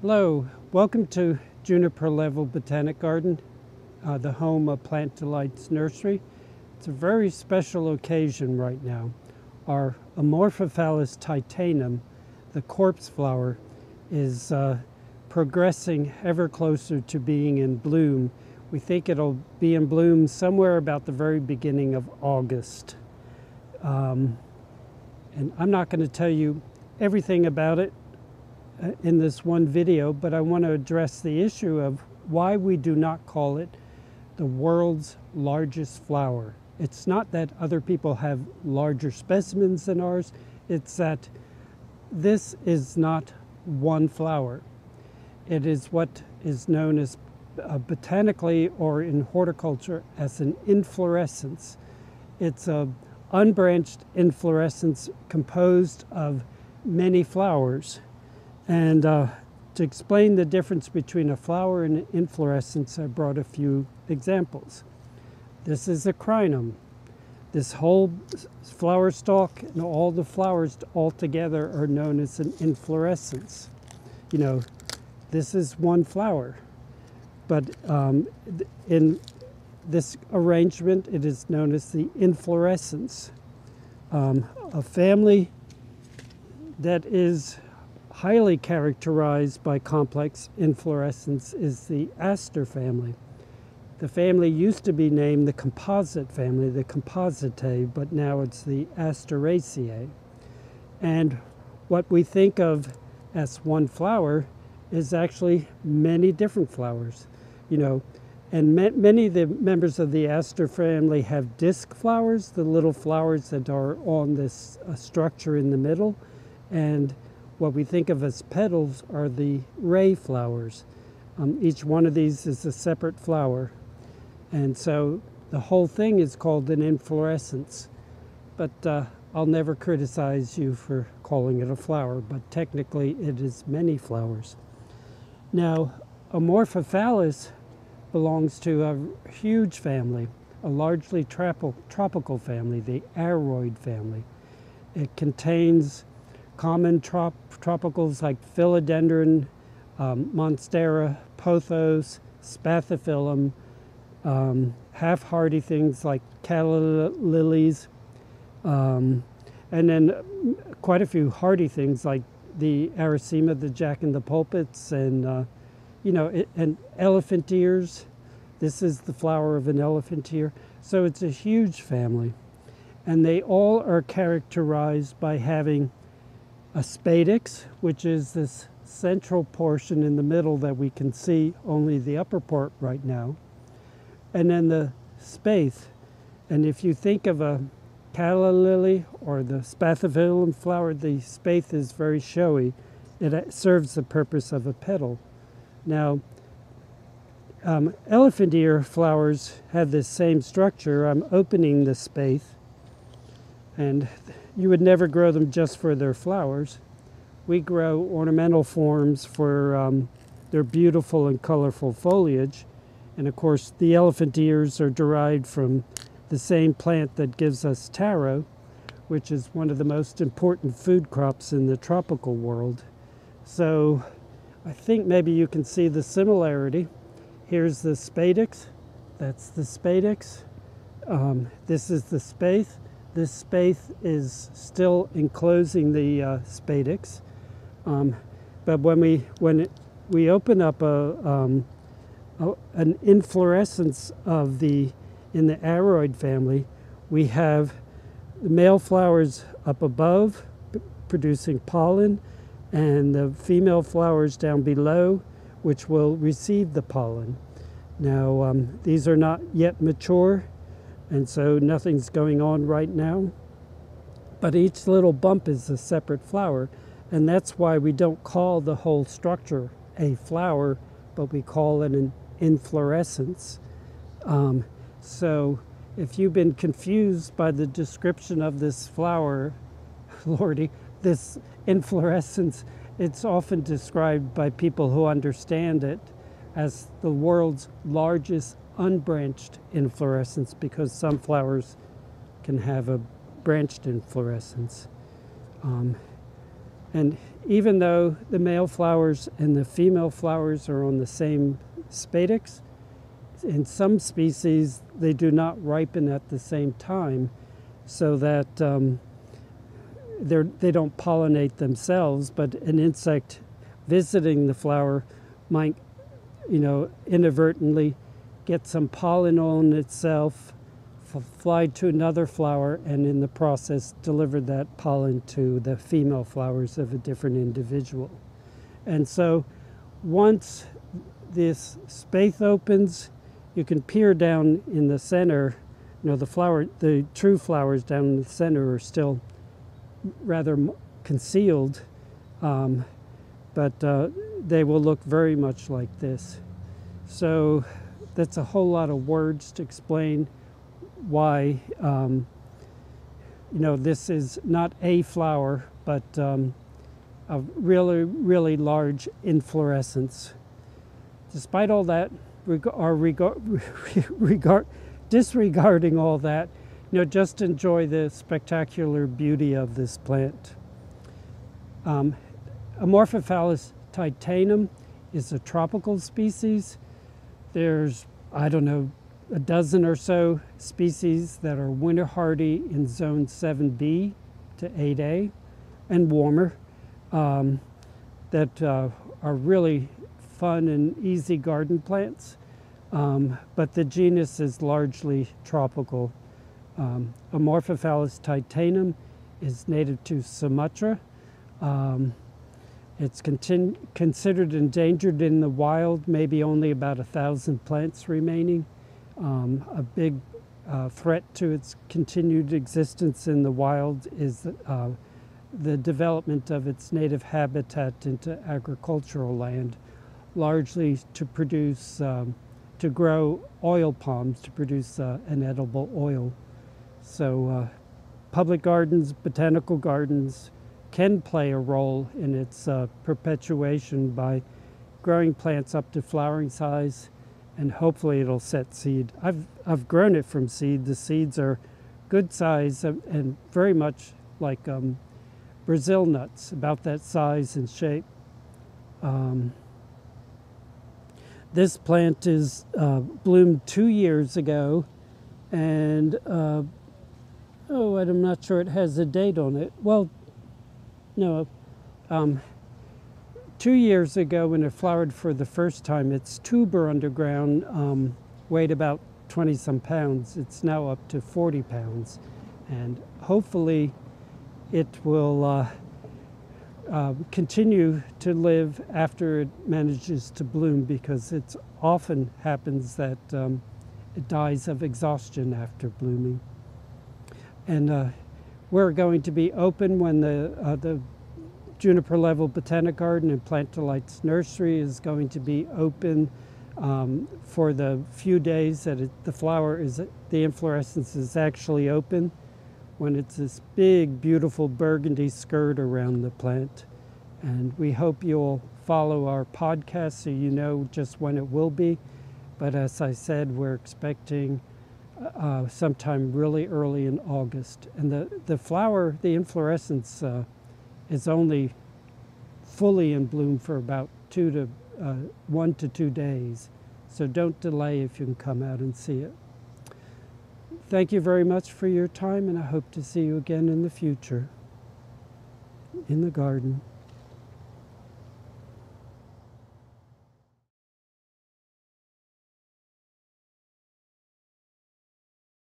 Hello, welcome to Juniper Level Botanic Garden, uh, the home of Plant Delights Nursery. It's a very special occasion right now. Our Amorphophallus titanum, the corpse flower, is uh, progressing ever closer to being in bloom. We think it'll be in bloom somewhere about the very beginning of August. Um, and I'm not going to tell you everything about it in this one video, but I want to address the issue of why we do not call it the world's largest flower. It's not that other people have larger specimens than ours, it's that this is not one flower. It is what is known as uh, botanically or in horticulture as an inflorescence. It's a unbranched inflorescence composed of many flowers. And uh, to explain the difference between a flower and an inflorescence, I brought a few examples. This is a crinum. This whole flower stalk and all the flowers all together are known as an inflorescence. You know, this is one flower, but um, in this arrangement, it is known as the inflorescence. Um, a family that is highly characterized by complex inflorescence is the aster family. The family used to be named the composite family, the Compositae, but now it's the Asteraceae. And what we think of as one flower is actually many different flowers. You know, and ma many of the members of the aster family have disc flowers, the little flowers that are on this uh, structure in the middle. And what we think of as petals are the ray flowers. Um, each one of these is a separate flower. And so the whole thing is called an inflorescence. But uh, I'll never criticize you for calling it a flower, but technically it is many flowers. Now, Amorphophallus belongs to a huge family, a largely tropical family, the aroid family. It contains common trop tropicals like philodendron, um, monstera, pothos, spathiphyllum, um, half hardy things like calla lilies, um, and then quite a few hardy things like the Arisaema, the jack in the pulpits, and uh, you know, it, and elephant ears. This is the flower of an elephant ear. So it's a huge family. And they all are characterized by having a spadix, which is this central portion in the middle that we can see only the upper part right now, and then the spathe. And if you think of a calla lily or the spathiphyllum flower, the spathe is very showy. It serves the purpose of a petal. Now, um, elephant ear flowers have this same structure. I'm opening the spathe, and you would never grow them just for their flowers. We grow ornamental forms for um, their beautiful and colorful foliage. And of course, the elephant ears are derived from the same plant that gives us taro, which is one of the most important food crops in the tropical world. So I think maybe you can see the similarity. Here's the spadix. That's the spadix. Um, this is the spathe. This spathe is still enclosing the uh, spadix, um, but when we when it, we open up a, um, a, an inflorescence of the in the aroid family, we have the male flowers up above producing pollen, and the female flowers down below, which will receive the pollen. Now, um, these are not yet mature, and so nothing's going on right now. But each little bump is a separate flower, and that's why we don't call the whole structure a flower, but we call it an inflorescence. Um, so if you've been confused by the description of this flower, Lordy, this inflorescence, it's often described by people who understand it as the world's largest unbranched inflorescence because some flowers can have a branched inflorescence. Um, and even though the male flowers and the female flowers are on the same spadix, in some species they do not ripen at the same time so that um, they don't pollinate themselves, but an insect visiting the flower might, you know, inadvertently get some pollen on itself, fly to another flower, and in the process deliver that pollen to the female flowers of a different individual. And so once this spathe opens, you can peer down in the center. You know, the flower, the true flowers down in the center are still rather concealed, um, but uh, they will look very much like this. So that's a whole lot of words to explain why, um, you know, this is not a flower, but um, a really, really large inflorescence. Despite all that, or regard, regard, disregarding all that, you know, just enjoy the spectacular beauty of this plant. Um, Amorphophallus titanum is a tropical species. There's, I don't know, a dozen or so species that are winter hardy in zone 7B to 8A and warmer um, that uh, are really fun and easy garden plants. Um, but the genus is largely tropical um, Amorphophallus titanum is native to Sumatra. Um, it's considered endangered in the wild, maybe only about a thousand plants remaining. Um, a big uh, threat to its continued existence in the wild is uh, the development of its native habitat into agricultural land, largely to produce, um, to grow oil palms to produce uh, an edible oil. So uh, public gardens, botanical gardens can play a role in its uh, perpetuation by growing plants up to flowering size and hopefully it'll set seed. I've, I've grown it from seed. The seeds are good size and very much like um, Brazil nuts, about that size and shape. Um, this plant is uh, bloomed two years ago and uh, oh, I'm not sure it has a date on it. Well, no, um, two years ago when it flowered for the first time, its tuber underground um, weighed about 20 some pounds. It's now up to 40 pounds. And hopefully it will uh, uh, continue to live after it manages to bloom because it often happens that um, it dies of exhaustion after blooming. And uh, we're going to be open when the, uh, the Juniper Level Botanic Garden and Plant Delights Nursery is going to be open um, for the few days that it, the flower is, the inflorescence is actually open when it's this big, beautiful burgundy skirt around the plant. And we hope you'll follow our podcast so you know just when it will be. But as I said, we're expecting uh, sometime really early in August. And the, the flower, the inflorescence, uh, is only fully in bloom for about two to uh, one to two days. So don't delay if you can come out and see it. Thank you very much for your time, and I hope to see you again in the future in the garden.